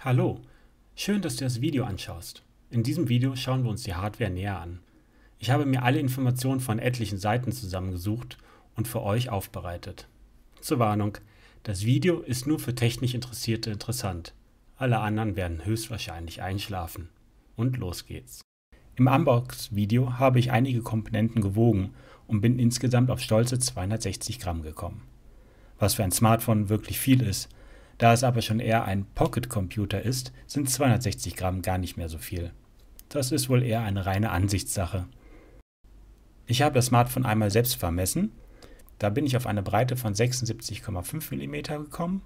Hallo, schön, dass du das Video anschaust. In diesem Video schauen wir uns die Hardware näher an. Ich habe mir alle Informationen von etlichen Seiten zusammengesucht und für euch aufbereitet. Zur Warnung, das Video ist nur für technisch Interessierte interessant. Alle anderen werden höchstwahrscheinlich einschlafen. Und los geht's. Im Unbox-Video habe ich einige Komponenten gewogen und bin insgesamt auf stolze 260 Gramm gekommen. Was für ein Smartphone wirklich viel ist, da es aber schon eher ein Pocket-Computer ist, sind 260 Gramm gar nicht mehr so viel. Das ist wohl eher eine reine Ansichtssache. Ich habe das Smartphone einmal selbst vermessen. Da bin ich auf eine Breite von 76,5 mm gekommen,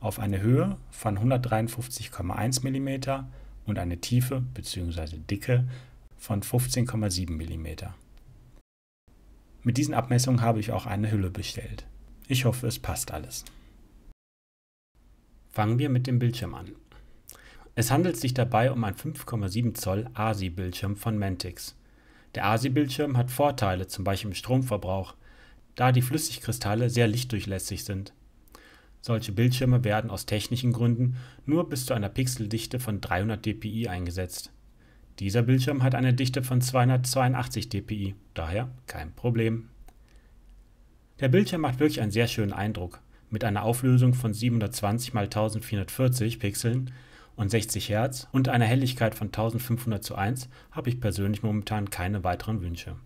auf eine Höhe von 153,1 mm und eine Tiefe bzw. Dicke von 15,7 mm. Mit diesen Abmessungen habe ich auch eine Hülle bestellt. Ich hoffe, es passt alles. Fangen wir mit dem Bildschirm an. Es handelt sich dabei um einen 5,7 Zoll ASI-Bildschirm von Mantix. Der ASI-Bildschirm hat Vorteile, zum Beispiel im Stromverbrauch, da die Flüssigkristalle sehr lichtdurchlässig sind. Solche Bildschirme werden aus technischen Gründen nur bis zu einer Pixeldichte von 300 dpi eingesetzt. Dieser Bildschirm hat eine Dichte von 282 dpi, daher kein Problem. Der Bildschirm macht wirklich einen sehr schönen Eindruck mit einer Auflösung von 720 x 1440 Pixeln und 60 Hertz und einer Helligkeit von 1500 zu 1 habe ich persönlich momentan keine weiteren Wünsche.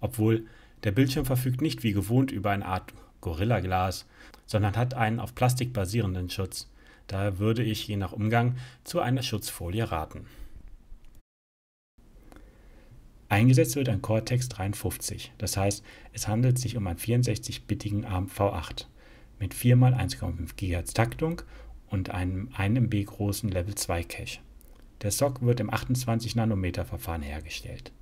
Obwohl der Bildschirm verfügt nicht wie gewohnt über eine Art Gorilla-Glas, sondern hat einen auf Plastik basierenden Schutz. Daher würde ich je nach Umgang zu einer Schutzfolie raten. Eingesetzt wird ein Cortex 53, das heißt, es handelt sich um einen 64-bittigen ARM V8 mit 4 x 1,5 GHz Taktung und einem 1 MB großen Level 2 Cache. Der SoC wird im 28 Nanometer Verfahren hergestellt.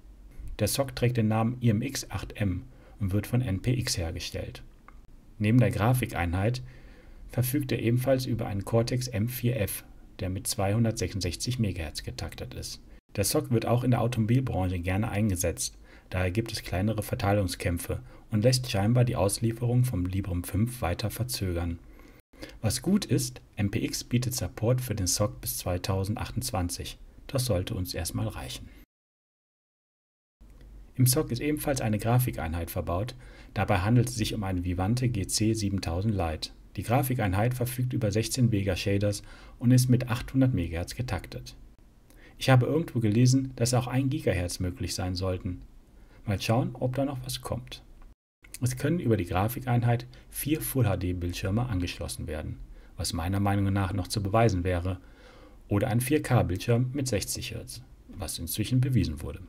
Der SoC trägt den Namen IMX8M und wird von NPX hergestellt. Neben der Grafikeinheit verfügt er ebenfalls über einen Cortex M4F, der mit 266 MHz getaktet ist. Der SoC wird auch in der Automobilbranche gerne eingesetzt, daher gibt es kleinere Verteilungskämpfe und lässt scheinbar die Auslieferung vom Librem 5 weiter verzögern. Was gut ist, MPX bietet Support für den SOC bis 2028. Das sollte uns erstmal reichen. Im SOC ist ebenfalls eine Grafikeinheit verbaut. Dabei handelt es sich um eine Vivante GC 7000 Lite. Die Grafikeinheit verfügt über 16 Vega Shaders und ist mit 800 MHz getaktet. Ich habe irgendwo gelesen, dass auch 1 GHz möglich sein sollten. Mal schauen, ob da noch was kommt. Es können über die Grafikeinheit vier Full-HD-Bildschirme angeschlossen werden, was meiner Meinung nach noch zu beweisen wäre, oder ein 4K-Bildschirm mit 60 Hz, was inzwischen bewiesen wurde.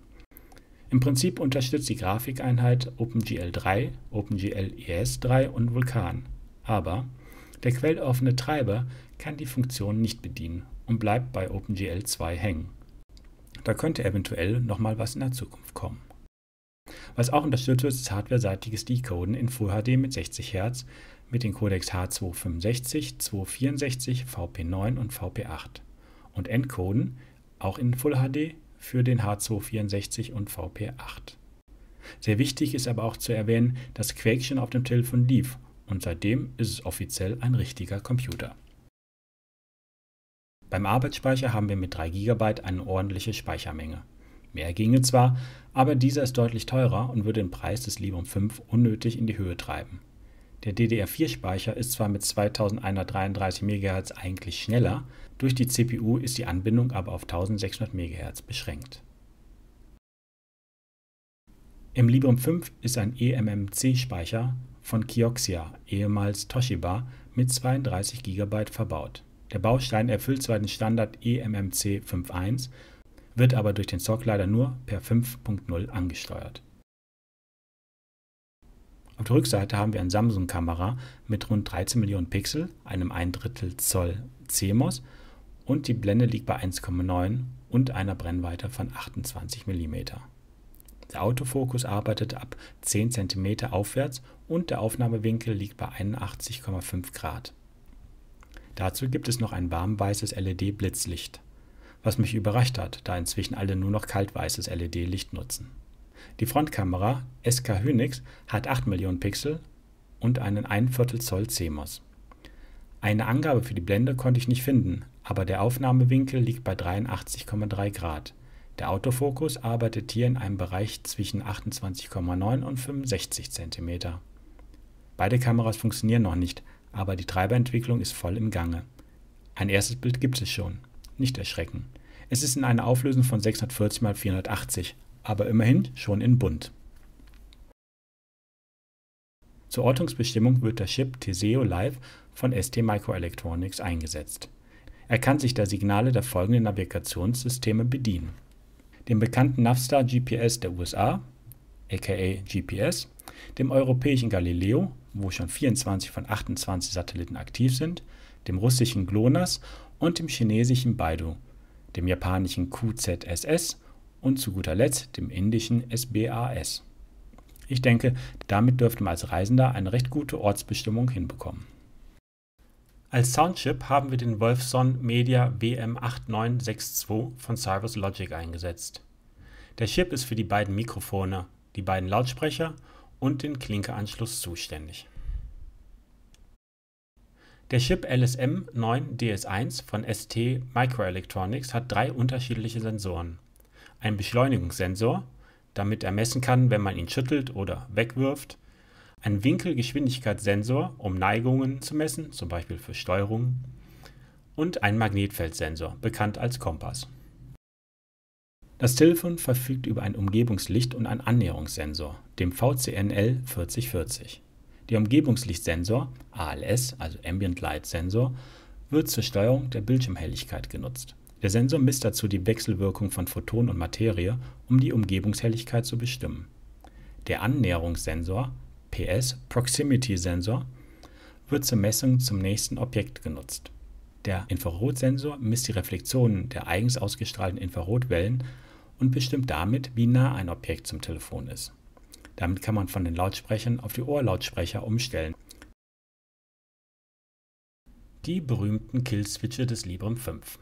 Im Prinzip unterstützt die Grafikeinheit OpenGL 3, OpenGL ES 3 und Vulkan, aber der quelloffene Treiber kann die Funktion nicht bedienen und bleibt bei OpenGL 2 hängen. Da könnte eventuell nochmal was in der Zukunft kommen. Was auch unterstützt wird, ist hardwareseitiges Decoden in Full HD mit 60 Hz mit den Codecs H265, 264, VP9 und VP8 und Encoden auch in Full HD für den H264 und VP8. Sehr wichtig ist aber auch zu erwähnen, dass Quake schon auf dem Telefon lief und seitdem ist es offiziell ein richtiger Computer. Beim Arbeitsspeicher haben wir mit 3 GB eine ordentliche Speichermenge. Mehr ginge zwar, aber dieser ist deutlich teurer und würde den Preis des Librem 5 unnötig in die Höhe treiben. Der DDR4-Speicher ist zwar mit 2133 MHz eigentlich schneller, durch die CPU ist die Anbindung aber auf 1600 MHz beschränkt. Im Librem 5 ist ein eMMC-Speicher von Kioxia, ehemals Toshiba, mit 32 GB verbaut. Der Baustein erfüllt zwar den Standard eMMC 5.1 wird aber durch den SOC leider nur per 5.0 angesteuert. Auf der Rückseite haben wir eine Samsung-Kamera mit rund 13 Millionen Pixel, einem 1 Drittel Zoll CMOS und die Blende liegt bei 1,9 und einer Brennweite von 28 mm. Der Autofokus arbeitet ab 10 cm aufwärts und der Aufnahmewinkel liegt bei 81,5 Grad. Dazu gibt es noch ein warmweißes LED-Blitzlicht was mich überrascht hat, da inzwischen alle nur noch kaltweißes LED-Licht nutzen. Die Frontkamera SK Hynix hat 8 Millionen Pixel und einen 1 Viertel Zoll CMOS. Eine Angabe für die Blende konnte ich nicht finden, aber der Aufnahmewinkel liegt bei 83,3 Grad. Der Autofokus arbeitet hier in einem Bereich zwischen 28,9 und 65 cm. Beide Kameras funktionieren noch nicht, aber die Treiberentwicklung ist voll im Gange. Ein erstes Bild gibt es schon. Nicht erschrecken. Es ist in einer Auflösung von 640 x 480, aber immerhin schon in bunt. Zur Ortungsbestimmung wird der Chip Teseo Live von ST Microelectronics eingesetzt. Er kann sich der Signale der folgenden Navigationssysteme bedienen: dem bekannten Navstar GPS der USA aka GPS, dem europäischen Galileo, wo schon 24 von 28 Satelliten aktiv sind, dem russischen GLONASS und dem chinesischen Baidu, dem japanischen QZSS und zu guter Letzt dem indischen SBAS. Ich denke, damit dürfte man als Reisender eine recht gute Ortsbestimmung hinbekommen. Als Soundchip haben wir den Wolfson Media WM8962 von Cyrus Logic eingesetzt. Der Chip ist für die beiden Mikrofone, die beiden Lautsprecher und den Klinkeanschluss zuständig. Der Chip LSM9DS1 von ST Microelectronics hat drei unterschiedliche Sensoren. Ein Beschleunigungssensor, damit er messen kann, wenn man ihn schüttelt oder wegwirft. Ein Winkelgeschwindigkeitssensor, um Neigungen zu messen, zum Beispiel für Steuerung. Und ein Magnetfeldsensor, bekannt als Kompass. Das Telefon verfügt über ein Umgebungslicht und einen Annäherungssensor, dem VCNL 4040. Der Umgebungslichtsensor (ALS, also Ambient Light Sensor) wird zur Steuerung der Bildschirmhelligkeit genutzt. Der Sensor misst dazu die Wechselwirkung von Photon und Materie, um die Umgebungshelligkeit zu bestimmen. Der Annäherungssensor (PS Proximity Sensor) wird zur Messung zum nächsten Objekt genutzt. Der Infrarotsensor misst die Reflexionen der eigens ausgestrahlten Infrarotwellen und bestimmt damit, wie nah ein Objekt zum Telefon ist damit kann man von den Lautsprechern auf die Ohrlautsprecher umstellen. Die berühmten Killswitche des Librem 5.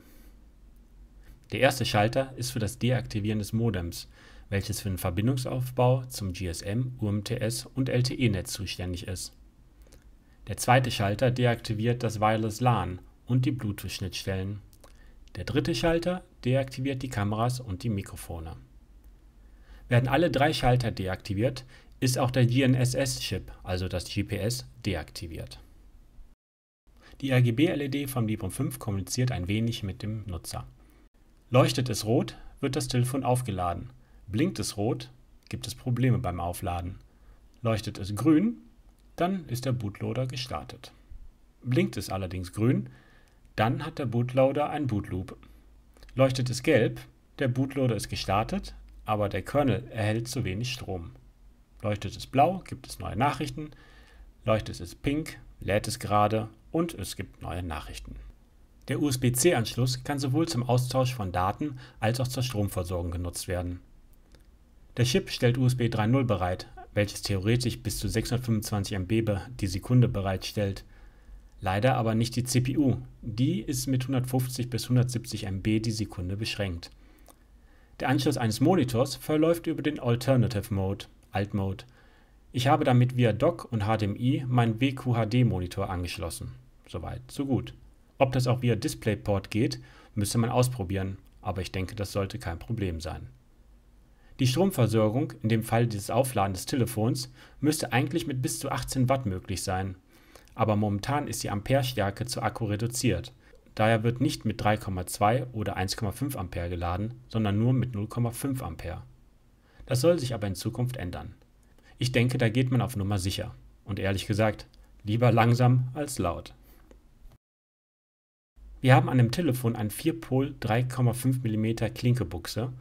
Der erste Schalter ist für das Deaktivieren des Modems, welches für den Verbindungsaufbau zum GSM, UMTS und LTE-Netz zuständig ist. Der zweite Schalter deaktiviert das Wireless LAN und die Bluetooth-Schnittstellen. Der dritte Schalter deaktiviert die Kameras und die Mikrofone. Werden alle drei Schalter deaktiviert, ist auch der GNSS-Chip, also das GPS, deaktiviert. Die RGB-LED vom Librem 5 kommuniziert ein wenig mit dem Nutzer. Leuchtet es rot, wird das Telefon aufgeladen. Blinkt es rot, gibt es Probleme beim Aufladen. Leuchtet es grün, dann ist der Bootloader gestartet. Blinkt es allerdings grün, dann hat der Bootloader ein Bootloop. Leuchtet es gelb, der Bootloader ist gestartet, aber der Kernel erhält zu wenig Strom. Leuchtet es blau, gibt es neue Nachrichten. Leuchtet es pink, lädt es gerade und es gibt neue Nachrichten. Der USB-C-Anschluss kann sowohl zum Austausch von Daten als auch zur Stromversorgung genutzt werden. Der Chip stellt USB 3.0 bereit, welches theoretisch bis zu 625 MB die Sekunde bereitstellt. Leider aber nicht die CPU, die ist mit 150 bis 170 MB die Sekunde beschränkt. Der Anschluss eines Monitors verläuft über den Alternative Mode (Alt Mode). Ich habe damit via Dock und HDMI meinen WQHD-Monitor angeschlossen. Soweit, so gut. Ob das auch via DisplayPort geht, müsste man ausprobieren, aber ich denke, das sollte kein Problem sein. Die Stromversorgung, in dem Fall dieses Aufladen des Telefons, müsste eigentlich mit bis zu 18 Watt möglich sein, aber momentan ist die Amperestärke zu Akku reduziert Daher wird nicht mit 3,2 oder 1,5 Ampere geladen, sondern nur mit 0,5 Ampere. Das soll sich aber in Zukunft ändern. Ich denke, da geht man auf Nummer sicher. Und ehrlich gesagt, lieber langsam als laut. Wir haben an dem Telefon ein 4-Pol 3,5 mm Klinkebuchse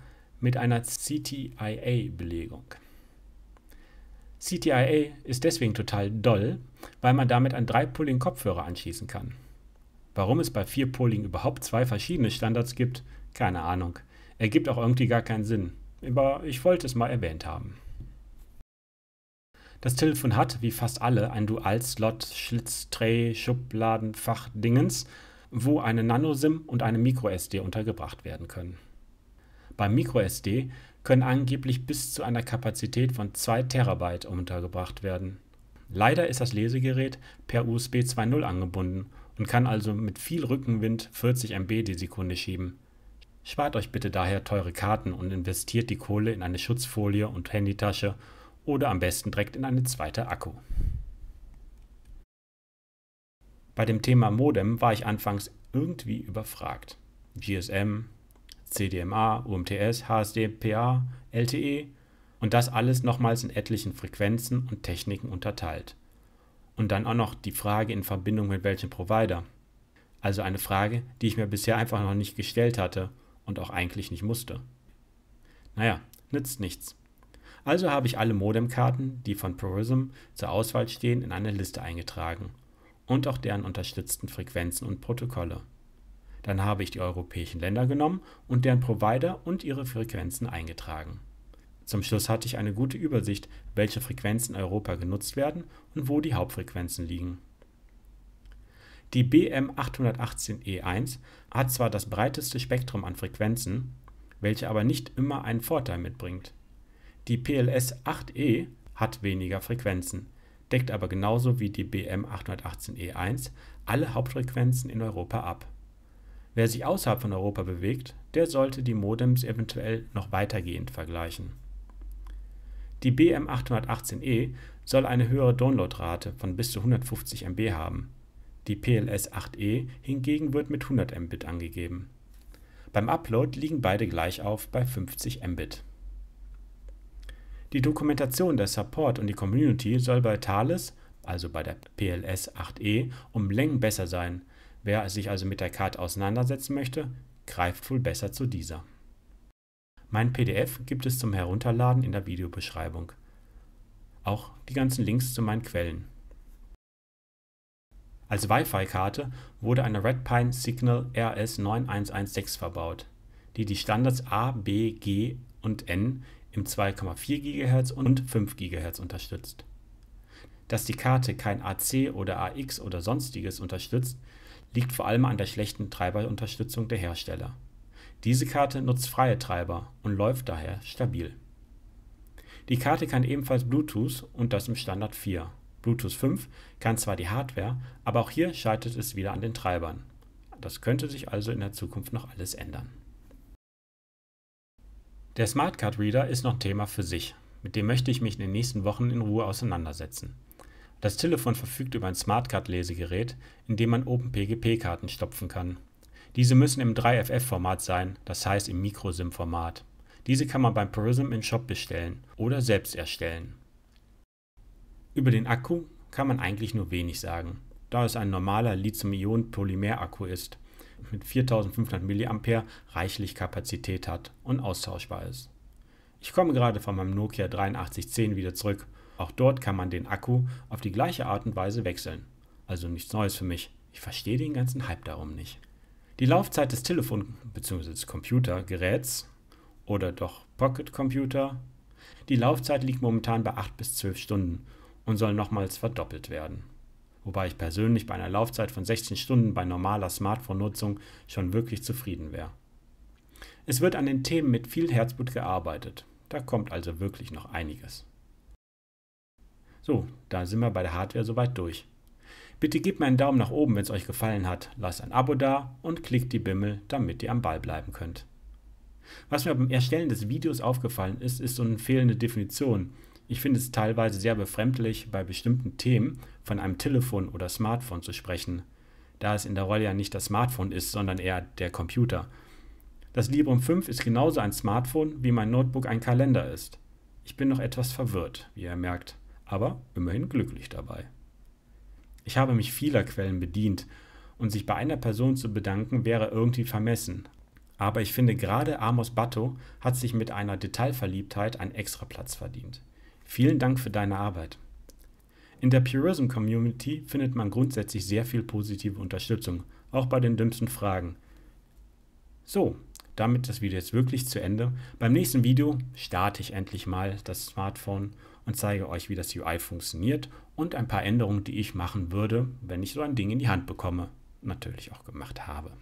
mit einer CTIA-Belegung. CTIA ist deswegen total doll, weil man damit einen dreipoligen Kopfhörer anschließen kann. Warum es bei Vierpoligen überhaupt zwei verschiedene Standards gibt, keine Ahnung. Ergibt auch irgendwie gar keinen Sinn. Aber ich wollte es mal erwähnt haben. Das Telefon hat, wie fast alle, ein Dual-Slot, Schlitz, Tray, Schubladen, Fach, Dingens, wo eine Nano-SIM und eine MicroSD untergebracht werden können. Beim MicroSD können angeblich bis zu einer Kapazität von 2 Terabyte untergebracht werden. Leider ist das Lesegerät per USB 2.0 angebunden und kann also mit viel Rückenwind 40 MB die Sekunde schieben. Spart euch bitte daher teure Karten und investiert die Kohle in eine Schutzfolie und Handytasche oder am besten direkt in eine zweite Akku. Bei dem Thema Modem war ich anfangs irgendwie überfragt. GSM, CDMA, UMTS, HSDPA, LTE und das alles nochmals in etlichen Frequenzen und Techniken unterteilt. Und dann auch noch die Frage in Verbindung mit welchem Provider. Also eine Frage, die ich mir bisher einfach noch nicht gestellt hatte und auch eigentlich nicht musste. Naja, nützt nichts. Also habe ich alle Modemkarten, die von Prorism zur Auswahl stehen, in eine Liste eingetragen und auch deren unterstützten Frequenzen und Protokolle. Dann habe ich die europäischen Länder genommen und deren Provider und ihre Frequenzen eingetragen. Zum Schluss hatte ich eine gute Übersicht, welche Frequenzen in Europa genutzt werden und wo die Hauptfrequenzen liegen. Die BM818E1 hat zwar das breiteste Spektrum an Frequenzen, welche aber nicht immer einen Vorteil mitbringt. Die PLS 8E hat weniger Frequenzen, deckt aber genauso wie die BM818E1 alle Hauptfrequenzen in Europa ab. Wer sich außerhalb von Europa bewegt, der sollte die Modems eventuell noch weitergehend vergleichen. Die BM818E soll eine höhere Downloadrate von bis zu 150 MB haben. Die PLS 8E hingegen wird mit 100 Mbit angegeben. Beim Upload liegen beide gleich auf bei 50 Mbit. Die Dokumentation, der Support und die Community soll bei Thales, also bei der PLS 8E, um Längen besser sein. Wer sich also mit der Karte auseinandersetzen möchte, greift wohl besser zu dieser. Mein PDF gibt es zum Herunterladen in der Videobeschreibung. Auch die ganzen Links zu meinen Quellen. Als Wi-Fi-Karte wurde eine Redpine Signal RS9116 verbaut, die die Standards A, B, G und N im 2,4 GHz und 5 GHz unterstützt. Dass die Karte kein AC oder AX oder sonstiges unterstützt, liegt vor allem an der schlechten Treiberunterstützung der Hersteller. Diese Karte nutzt freie Treiber und läuft daher stabil. Die Karte kann ebenfalls Bluetooth und das im Standard 4. Bluetooth 5 kann zwar die Hardware, aber auch hier scheitert es wieder an den Treibern. Das könnte sich also in der Zukunft noch alles ändern. Der Smartcard Reader ist noch Thema für sich. Mit dem möchte ich mich in den nächsten Wochen in Ruhe auseinandersetzen. Das Telefon verfügt über ein Smartcard-Lesegerät, in dem man OpenPGP-Karten stopfen kann. Diese müssen im 3FF-Format sein, das heißt im MicroSIM-Format. Diese kann man beim Prism im Shop bestellen oder selbst erstellen. Über den Akku kann man eigentlich nur wenig sagen, da es ein normaler Lithium-Ionen-Polymer-Akku ist mit 4500 mAh reichlich Kapazität hat und austauschbar ist. Ich komme gerade von meinem Nokia 8310 wieder zurück. Auch dort kann man den Akku auf die gleiche Art und Weise wechseln. Also nichts Neues für mich. Ich verstehe den ganzen Hype darum nicht. Die Laufzeit des Telefon- bzw. des Computergeräts oder doch Pocket Computer, die Laufzeit liegt momentan bei 8 bis 12 Stunden und soll nochmals verdoppelt werden wobei ich persönlich bei einer Laufzeit von 16 Stunden bei normaler Smartphone-Nutzung schon wirklich zufrieden wäre. Es wird an den Themen mit viel Herzblut gearbeitet. Da kommt also wirklich noch einiges. So, da sind wir bei der Hardware soweit durch. Bitte gebt mir einen Daumen nach oben, wenn es euch gefallen hat, lasst ein Abo da und klickt die Bimmel, damit ihr am Ball bleiben könnt. Was mir beim Erstellen des Videos aufgefallen ist, ist so eine fehlende Definition. Ich finde es teilweise sehr befremdlich, bei bestimmten Themen von einem Telefon oder Smartphone zu sprechen, da es in der Rolle ja nicht das Smartphone ist, sondern eher der Computer. Das Librem 5 ist genauso ein Smartphone, wie mein Notebook ein Kalender ist. Ich bin noch etwas verwirrt, wie ihr merkt, aber immerhin glücklich dabei. Ich habe mich vieler Quellen bedient, und sich bei einer Person zu bedanken wäre irgendwie vermessen. Aber ich finde gerade Amos Batto hat sich mit einer Detailverliebtheit einen Extraplatz verdient. Vielen Dank für deine Arbeit. In der Purism Community findet man grundsätzlich sehr viel positive Unterstützung, auch bei den dümmsten Fragen. So, damit das Video jetzt wirklich zu Ende. Beim nächsten Video starte ich endlich mal das Smartphone und zeige euch, wie das UI funktioniert und ein paar Änderungen, die ich machen würde, wenn ich so ein Ding in die Hand bekomme. Natürlich auch gemacht habe.